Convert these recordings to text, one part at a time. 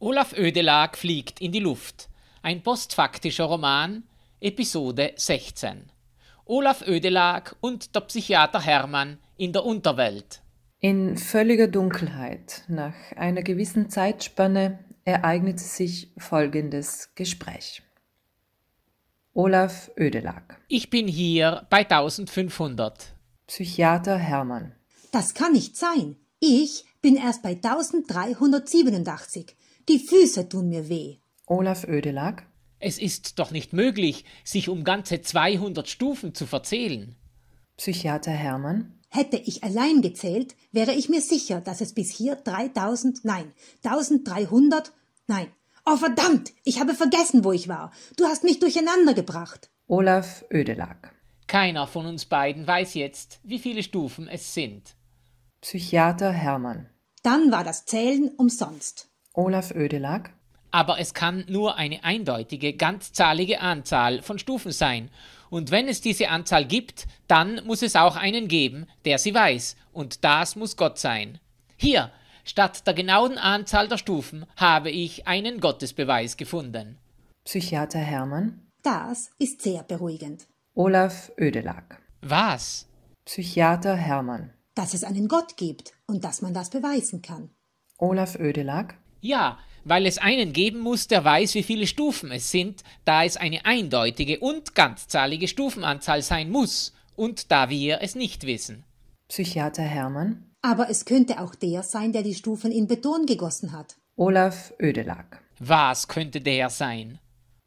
Olaf Ödelag fliegt in die Luft. Ein postfaktischer Roman, Episode 16. Olaf Ödelag und der Psychiater Hermann in der Unterwelt. In völliger Dunkelheit, nach einer gewissen Zeitspanne, ereignete sich folgendes Gespräch. Olaf Ödelag. Ich bin hier bei 1500. Psychiater Hermann. Das kann nicht sein. Ich bin erst bei 1387. Die Füße tun mir weh. Olaf Ödelag. Es ist doch nicht möglich, sich um ganze 200 Stufen zu verzählen. Psychiater Hermann. Hätte ich allein gezählt, wäre ich mir sicher, dass es bis hier 3000, nein, 1300, nein. Oh verdammt, ich habe vergessen, wo ich war. Du hast mich durcheinander gebracht. Olaf Ödelag. Keiner von uns beiden weiß jetzt, wie viele Stufen es sind. Psychiater Hermann. Dann war das Zählen umsonst. Olaf Ödelag. Aber es kann nur eine eindeutige, ganzzahlige Anzahl von Stufen sein. Und wenn es diese Anzahl gibt, dann muss es auch einen geben, der sie weiß. Und das muss Gott sein. Hier, statt der genauen Anzahl der Stufen, habe ich einen Gottesbeweis gefunden. Psychiater Hermann. Das ist sehr beruhigend. Olaf Ödelag. Was? Psychiater Hermann. Dass es einen Gott gibt und dass man das beweisen kann. Olaf Ödelag. Ja, weil es einen geben muss, der weiß, wie viele Stufen es sind, da es eine eindeutige und ganzzahlige Stufenanzahl sein muss, und da wir es nicht wissen. Psychiater Hermann. Aber es könnte auch der sein, der die Stufen in Beton gegossen hat. Olaf Ödelag. Was könnte der sein?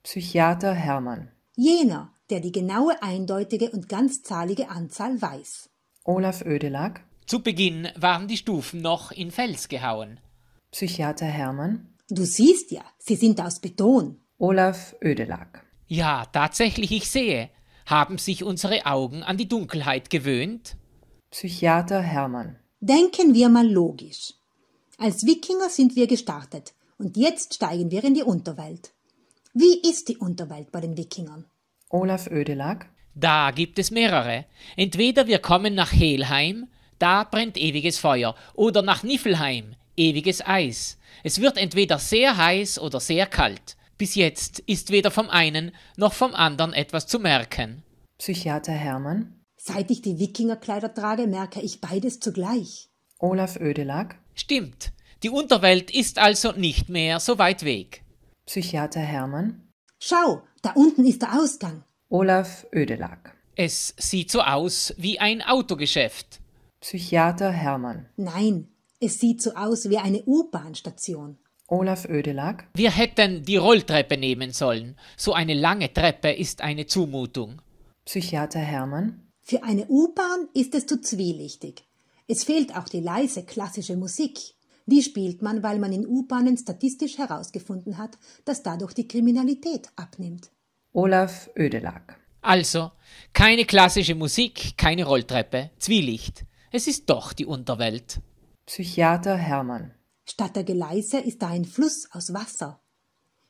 Psychiater Hermann. Jener, der die genaue, eindeutige und ganzzahlige Anzahl weiß. Olaf Ödelag. Zu Beginn waren die Stufen noch in Fels gehauen. Psychiater Hermann. Du siehst ja, sie sind aus Beton. Olaf Ödelag. Ja, tatsächlich, ich sehe. Haben sich unsere Augen an die Dunkelheit gewöhnt? Psychiater Hermann. Denken wir mal logisch. Als Wikinger sind wir gestartet und jetzt steigen wir in die Unterwelt. Wie ist die Unterwelt bei den Wikingern? Olaf Ödelag. Da gibt es mehrere. Entweder wir kommen nach Helheim, da brennt ewiges Feuer, oder nach Niflheim, ewiges Eis. Es wird entweder sehr heiß oder sehr kalt. Bis jetzt ist weder vom einen noch vom anderen etwas zu merken. Psychiater Hermann. Seit ich die Wikingerkleider trage, merke ich beides zugleich. Olaf Ödelag. Stimmt. Die Unterwelt ist also nicht mehr so weit weg. Psychiater Hermann. Schau, da unten ist der Ausgang. Olaf Ödelag. Es sieht so aus wie ein Autogeschäft. Psychiater Hermann. Nein, es sieht so aus wie eine U-Bahn-Station. Olaf Ödelag. Wir hätten die Rolltreppe nehmen sollen. So eine lange Treppe ist eine Zumutung. Psychiater Hermann. Für eine U-Bahn ist es zu zwielichtig. Es fehlt auch die leise klassische Musik. Die spielt man, weil man in U-Bahnen statistisch herausgefunden hat, dass dadurch die Kriminalität abnimmt. Olaf Ödelag. Also, keine klassische Musik, keine Rolltreppe, Zwielicht. Es ist doch die Unterwelt. Psychiater Hermann. Statt der Gleise ist da ein Fluss aus Wasser.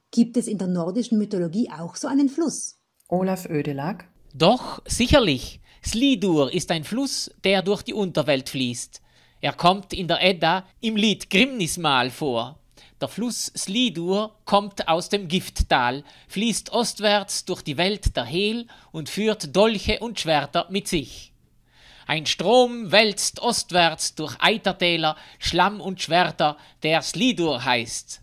Gibt es in der nordischen Mythologie auch so einen Fluss? Olaf Ödelag. Doch, sicherlich. Slidur ist ein Fluss, der durch die Unterwelt fließt. Er kommt in der Edda im Lied Grimnismal vor. Der Fluss Slidur kommt aus dem Gifttal, fließt ostwärts durch die Welt der Hel und führt Dolche und Schwerter mit sich. Ein Strom wälzt ostwärts durch Eitertäler, Schlamm und Schwerter, der Slidur heißt.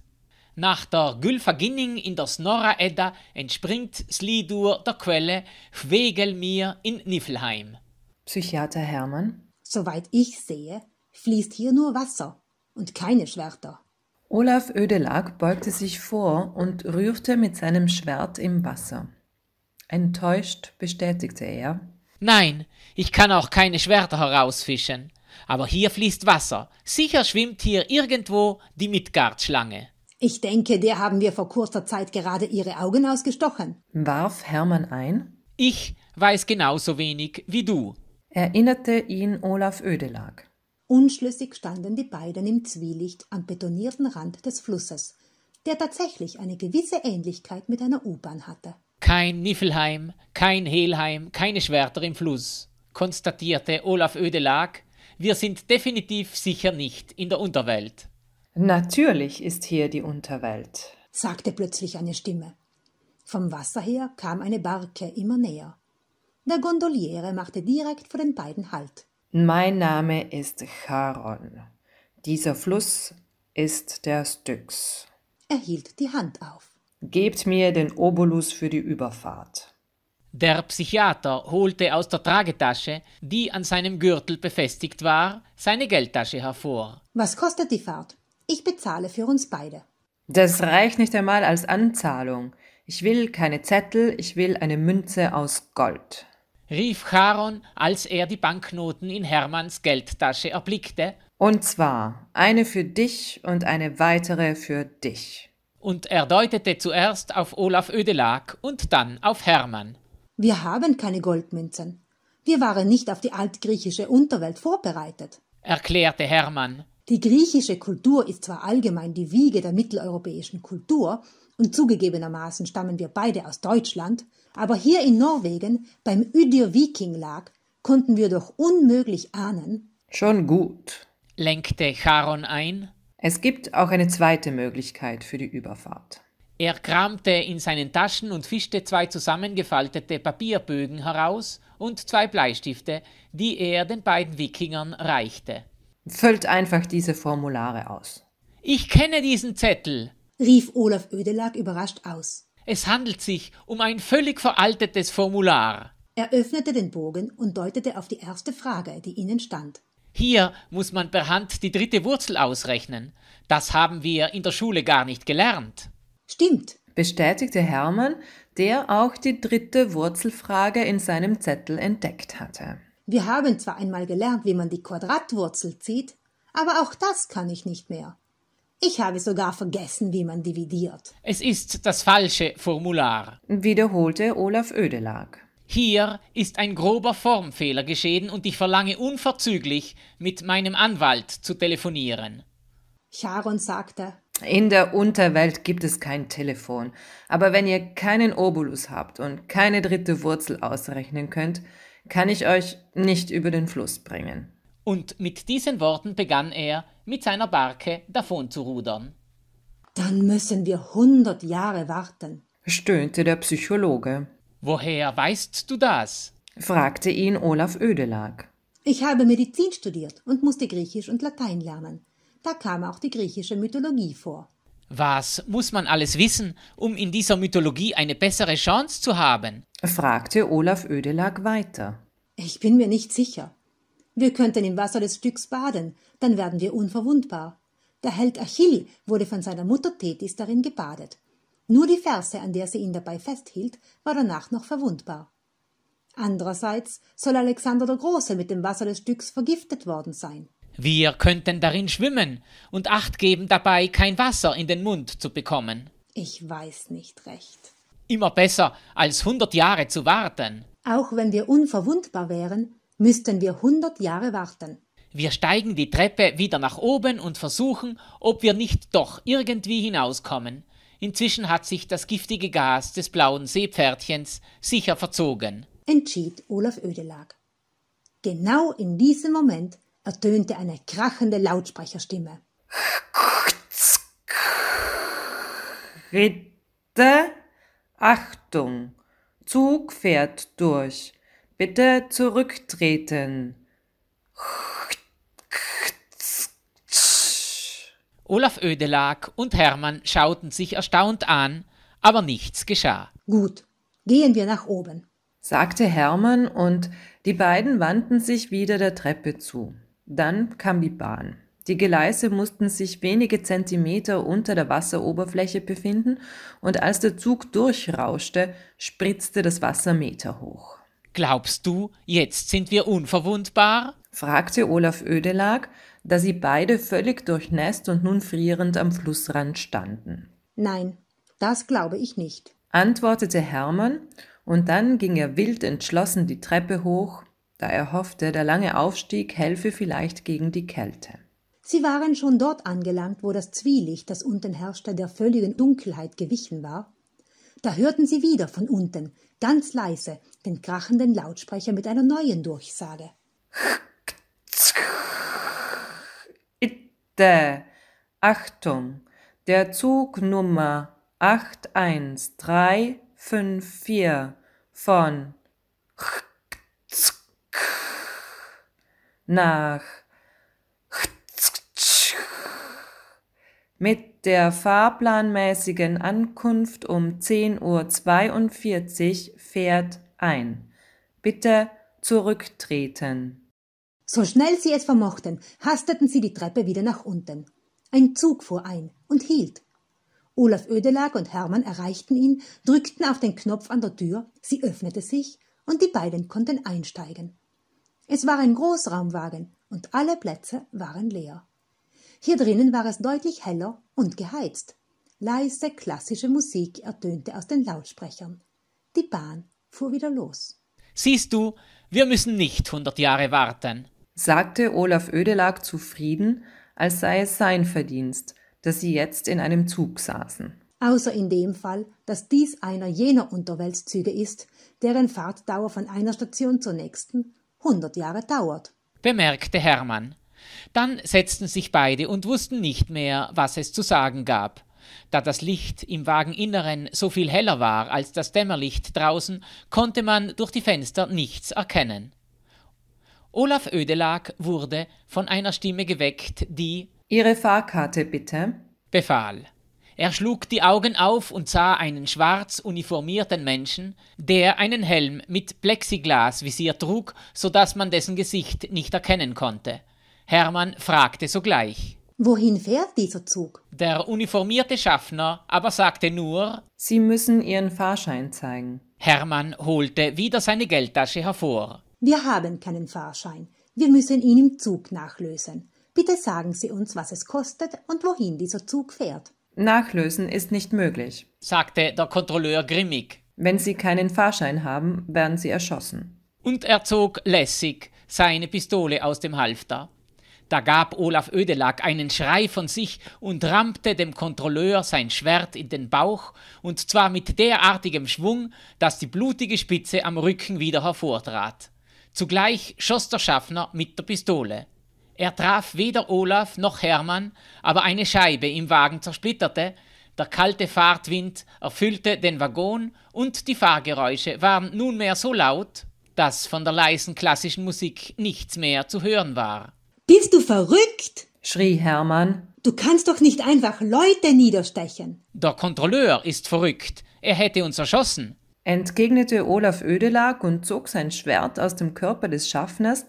Nach der Gylfaginning in der Snorra-Edda entspringt Slidur der Quelle Hvegelmir in Niflheim. Psychiater Hermann. Soweit ich sehe, fließt hier nur Wasser und keine Schwerter. Olaf Ödelag beugte sich vor und rührte mit seinem Schwert im Wasser. Enttäuscht bestätigte er. Nein, ich kann auch keine Schwerter herausfischen. Aber hier fließt Wasser. Sicher schwimmt hier irgendwo die Midgard-Schlange. Ich denke, der haben wir vor kurzer Zeit gerade ihre Augen ausgestochen. Warf Hermann ein. Ich weiß genauso wenig wie du. Erinnerte ihn Olaf Ödelag. Unschlüssig standen die beiden im Zwielicht am betonierten Rand des Flusses, der tatsächlich eine gewisse Ähnlichkeit mit einer U-Bahn hatte. Kein Niflheim, kein Helheim, keine Schwerter im Fluss, konstatierte Olaf Ödelag. Wir sind definitiv sicher nicht in der Unterwelt. Natürlich ist hier die Unterwelt, sagte plötzlich eine Stimme. Vom Wasser her kam eine Barke immer näher. Der Gondoliere machte direkt vor den beiden Halt. Mein Name ist Charon. Dieser Fluss ist der Styx. Er hielt die Hand auf. Gebt mir den Obolus für die Überfahrt. Der Psychiater holte aus der Tragetasche, die an seinem Gürtel befestigt war, seine Geldtasche hervor. Was kostet die Fahrt? Ich bezahle für uns beide. Das reicht nicht einmal als Anzahlung. Ich will keine Zettel, ich will eine Münze aus Gold. rief Charon, als er die Banknoten in Hermanns Geldtasche erblickte. Und zwar eine für dich und eine weitere für dich. Und er deutete zuerst auf Olaf Ödelag und dann auf Hermann. Wir haben keine Goldmünzen. Wir waren nicht auf die altgriechische Unterwelt vorbereitet, erklärte Hermann. Die griechische Kultur ist zwar allgemein die Wiege der mitteleuropäischen Kultur, und zugegebenermaßen stammen wir beide aus Deutschland, aber hier in Norwegen, beim Udir Viking lag, konnten wir doch unmöglich ahnen. Schon gut, lenkte Charon ein. Es gibt auch eine zweite Möglichkeit für die Überfahrt. Er kramte in seinen Taschen und fischte zwei zusammengefaltete Papierbögen heraus und zwei Bleistifte, die er den beiden Wikingern reichte. Füllt einfach diese Formulare aus. Ich kenne diesen Zettel, rief Olaf Ödelag überrascht aus. Es handelt sich um ein völlig veraltetes Formular. Er öffnete den Bogen und deutete auf die erste Frage, die innen stand. Hier muss man per Hand die dritte Wurzel ausrechnen. Das haben wir in der Schule gar nicht gelernt. Stimmt, bestätigte Hermann, der auch die dritte Wurzelfrage in seinem Zettel entdeckt hatte. Wir haben zwar einmal gelernt, wie man die Quadratwurzel zieht, aber auch das kann ich nicht mehr. Ich habe sogar vergessen, wie man dividiert. Es ist das falsche Formular, wiederholte Olaf Ödelag. Hier ist ein grober Formfehler geschehen und ich verlange unverzüglich, mit meinem Anwalt zu telefonieren. Charon sagte, in der Unterwelt gibt es kein Telefon, aber wenn ihr keinen Obolus habt und keine dritte Wurzel ausrechnen könnt, kann ich euch nicht über den Fluss bringen. Und mit diesen Worten begann er, mit seiner Barke davon zu rudern. Dann müssen wir hundert Jahre warten, stöhnte der Psychologe. Woher weißt du das? fragte ihn Olaf Ödelag. Ich habe Medizin studiert und musste Griechisch und Latein lernen. Da kam auch die griechische Mythologie vor. Was muss man alles wissen, um in dieser Mythologie eine bessere Chance zu haben? fragte Olaf Ödelag weiter. Ich bin mir nicht sicher. Wir könnten im Wasser des Stücks baden, dann werden wir unverwundbar. Der Held Achill wurde von seiner Mutter Thetis darin gebadet. Nur die Ferse, an der sie ihn dabei festhielt, war danach noch verwundbar. Andererseits soll Alexander der Große mit dem Wasser des Stücks vergiftet worden sein. Wir könnten darin schwimmen und acht geben dabei, kein Wasser in den Mund zu bekommen. Ich weiß nicht recht. Immer besser, als hundert Jahre zu warten. Auch wenn wir unverwundbar wären, müssten wir hundert Jahre warten. Wir steigen die Treppe wieder nach oben und versuchen, ob wir nicht doch irgendwie hinauskommen. Inzwischen hat sich das giftige Gas des blauen Seepferdchens sicher verzogen, entschied Olaf Ödelag. Genau in diesem Moment ertönte eine krachende Lautsprecherstimme. Bitte, Achtung, Zug fährt durch. Bitte zurücktreten. Olaf Ödelag und Hermann schauten sich erstaunt an, aber nichts geschah. Gut, gehen wir nach oben, sagte Hermann, und die beiden wandten sich wieder der Treppe zu. Dann kam die Bahn. Die Gleise mussten sich wenige Zentimeter unter der Wasseroberfläche befinden, und als der Zug durchrauschte, spritzte das Wasser Meter hoch. Glaubst du, jetzt sind wir unverwundbar? fragte Olaf Ödelag, da sie beide völlig durchnässt und nun frierend am Flussrand standen. Nein, das glaube ich nicht, antwortete Hermann, und dann ging er wild entschlossen die Treppe hoch, da er hoffte, der lange Aufstieg helfe vielleicht gegen die Kälte. Sie waren schon dort angelangt, wo das Zwielicht, das unten herrschte, der völligen Dunkelheit gewichen war. Da hörten sie wieder von unten, ganz leise, den krachenden Lautsprecher mit einer neuen Durchsage. Itte, Achtung, der Zug Nummer 81354 von nach mit der fahrplanmäßigen Ankunft um 10.42 Uhr fährt ein. Bitte zurücktreten. So schnell sie es vermochten, hasteten sie die Treppe wieder nach unten. Ein Zug fuhr ein und hielt. Olaf Ödelag und Hermann erreichten ihn, drückten auf den Knopf an der Tür, sie öffnete sich und die beiden konnten einsteigen. Es war ein Großraumwagen und alle Plätze waren leer. Hier drinnen war es deutlich heller und geheizt. Leise klassische Musik ertönte aus den Lautsprechern. Die Bahn fuhr wieder los. Siehst du, wir müssen nicht hundert Jahre warten, sagte Olaf Ödelag zufrieden, als sei es sein Verdienst, dass sie jetzt in einem Zug saßen. Außer in dem Fall, dass dies einer jener Unterweltzüge ist, deren Fahrtdauer von einer Station zur nächsten hundert Jahre dauert, bemerkte Hermann. Dann setzten sich beide und wussten nicht mehr, was es zu sagen gab. Da das Licht im Wageninneren so viel heller war als das Dämmerlicht draußen, konnte man durch die Fenster nichts erkennen. Olaf Ödelag wurde von einer Stimme geweckt, die Ihre Fahrkarte bitte befahl. Er schlug die Augen auf und sah einen schwarz uniformierten Menschen, der einen Helm mit Plexiglasvisier trug, so dass man dessen Gesicht nicht erkennen konnte. Hermann fragte sogleich. Wohin fährt dieser Zug? Der uniformierte Schaffner aber sagte nur Sie müssen Ihren Fahrschein zeigen. Hermann holte wieder seine Geldtasche hervor. Wir haben keinen Fahrschein. Wir müssen ihn im Zug nachlösen. Bitte sagen Sie uns, was es kostet und wohin dieser Zug fährt. Nachlösen ist nicht möglich, sagte der Kontrolleur grimmig. Wenn Sie keinen Fahrschein haben, werden Sie erschossen. Und er zog lässig seine Pistole aus dem Halfter. Da gab Olaf Ödelag einen Schrei von sich und rammte dem Kontrolleur sein Schwert in den Bauch, und zwar mit derartigem Schwung, dass die blutige Spitze am Rücken wieder hervortrat. Zugleich schoss der Schaffner mit der Pistole. Er traf weder Olaf noch Hermann, aber eine Scheibe im Wagen zersplitterte, der kalte Fahrtwind erfüllte den Waggon und die Fahrgeräusche waren nunmehr so laut, dass von der leisen klassischen Musik nichts mehr zu hören war. Bist du verrückt? schrie Hermann. Du kannst doch nicht einfach Leute niederstechen. Der Kontrolleur ist verrückt. Er hätte uns erschossen. Entgegnete Olaf Ödelag und zog sein Schwert aus dem Körper des Schaffners,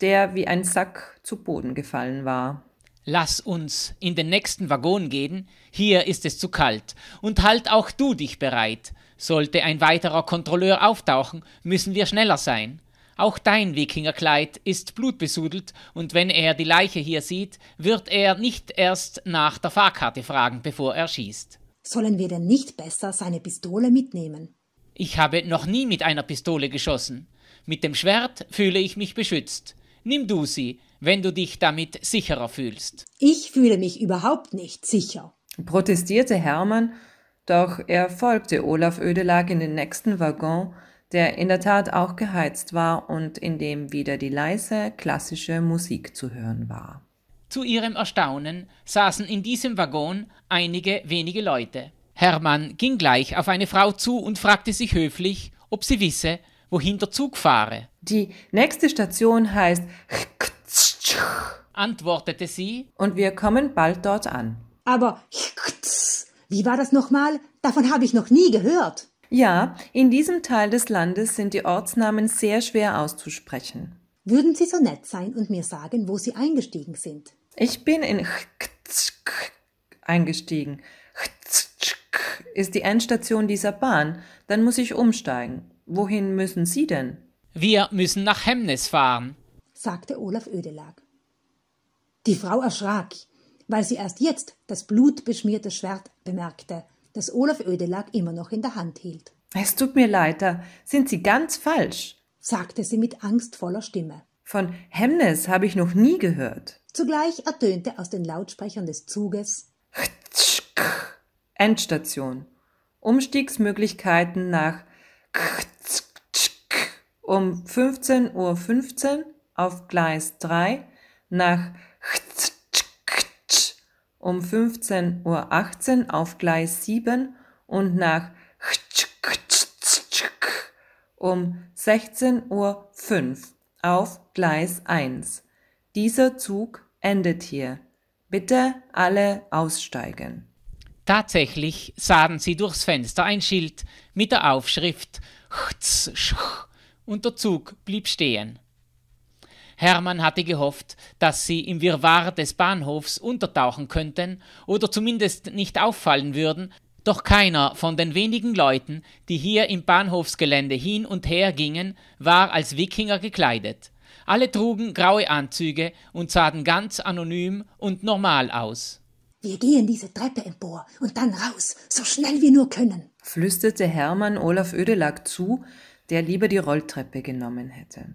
der wie ein Sack zu Boden gefallen war. Lass uns in den nächsten Waggon gehen, hier ist es zu kalt, und halt auch du dich bereit. Sollte ein weiterer Kontrolleur auftauchen, müssen wir schneller sein. Auch dein Wikingerkleid ist blutbesudelt, und wenn er die Leiche hier sieht, wird er nicht erst nach der Fahrkarte fragen, bevor er schießt. Sollen wir denn nicht besser seine Pistole mitnehmen? Ich habe noch nie mit einer Pistole geschossen. Mit dem Schwert fühle ich mich beschützt. Nimm du sie, wenn du dich damit sicherer fühlst. Ich fühle mich überhaupt nicht sicher, protestierte Hermann, doch er folgte Olaf Ödelag in den nächsten Waggon, der in der Tat auch geheizt war und in dem wieder die leise klassische Musik zu hören war. Zu ihrem Erstaunen saßen in diesem Waggon einige wenige Leute. Hermann ging gleich auf eine Frau zu und fragte sich höflich, ob sie wisse, wohin der Zug fahre. Die nächste Station heißt antwortete sie, und wir kommen bald dort an. Aber wie war das nochmal? Davon habe ich noch nie gehört. Ja, in diesem Teil des Landes sind die Ortsnamen sehr schwer auszusprechen. Würden Sie so nett sein und mir sagen, wo Sie eingestiegen sind? Ich bin in eingestiegen. Ist die Endstation dieser Bahn, dann muss ich umsteigen. Wohin müssen Sie denn? Wir müssen nach Hemnes fahren, sagte Olaf Ödelag. Die Frau erschrak, weil sie erst jetzt das blutbeschmierte Schwert bemerkte das Olaf Ödelag immer noch in der Hand hielt. Es tut mir leid, da sind Sie ganz falsch, sagte sie mit angstvoller Stimme. Von Hemnes habe ich noch nie gehört. Zugleich ertönte aus den Lautsprechern des Zuges Endstation. Umstiegsmöglichkeiten nach um 15.15 Uhr 15 auf Gleis 3 nach um 15.18 Uhr auf Gleis 7 und nach um 16.05 Uhr auf Gleis 1. Dieser Zug endet hier. Bitte alle aussteigen. Tatsächlich sahen sie durchs Fenster ein Schild mit der Aufschrift und der Zug blieb stehen. Hermann hatte gehofft, dass sie im Wirrwarr des Bahnhofs untertauchen könnten oder zumindest nicht auffallen würden, doch keiner von den wenigen Leuten, die hier im Bahnhofsgelände hin und her gingen, war als Wikinger gekleidet. Alle trugen graue Anzüge und sahen ganz anonym und normal aus. Wir gehen diese Treppe empor und dann raus, so schnell wir nur können, flüsterte Hermann Olaf Ödelag zu, der lieber die Rolltreppe genommen hätte.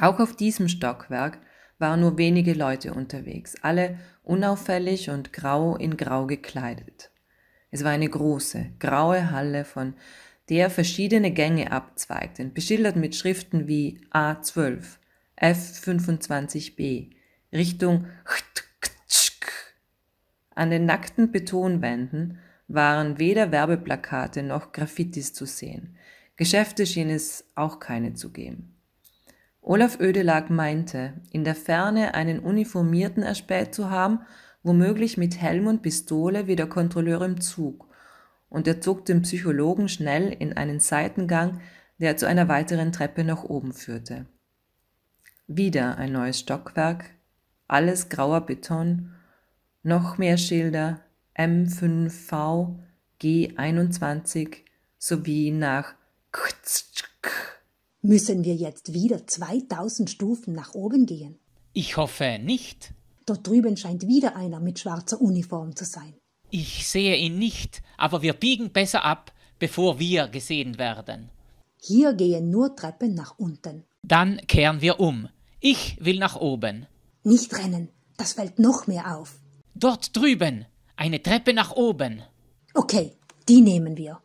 Auch auf diesem Stockwerk waren nur wenige Leute unterwegs, alle unauffällig und grau in grau gekleidet. Es war eine große, graue Halle, von der verschiedene Gänge abzweigten, beschildert mit Schriften wie A12, F25b, Richtung An den nackten Betonwänden waren weder Werbeplakate noch Graffitis zu sehen. Geschäfte schien es auch keine zu geben. Olaf Ödelag meinte, in der Ferne einen Uniformierten erspäht zu haben, womöglich mit Helm und Pistole wie der Kontrolleur im Zug, und er zog den Psychologen schnell in einen Seitengang, der zu einer weiteren Treppe nach oben führte. Wieder ein neues Stockwerk, alles grauer Beton, noch mehr Schilder M5V G21 sowie nach Müssen wir jetzt wieder 2000 Stufen nach oben gehen? Ich hoffe nicht. Dort drüben scheint wieder einer mit schwarzer Uniform zu sein. Ich sehe ihn nicht, aber wir biegen besser ab, bevor wir gesehen werden. Hier gehen nur Treppen nach unten. Dann kehren wir um. Ich will nach oben. Nicht rennen, das fällt noch mehr auf. Dort drüben. Eine Treppe nach oben. Okay, die nehmen wir.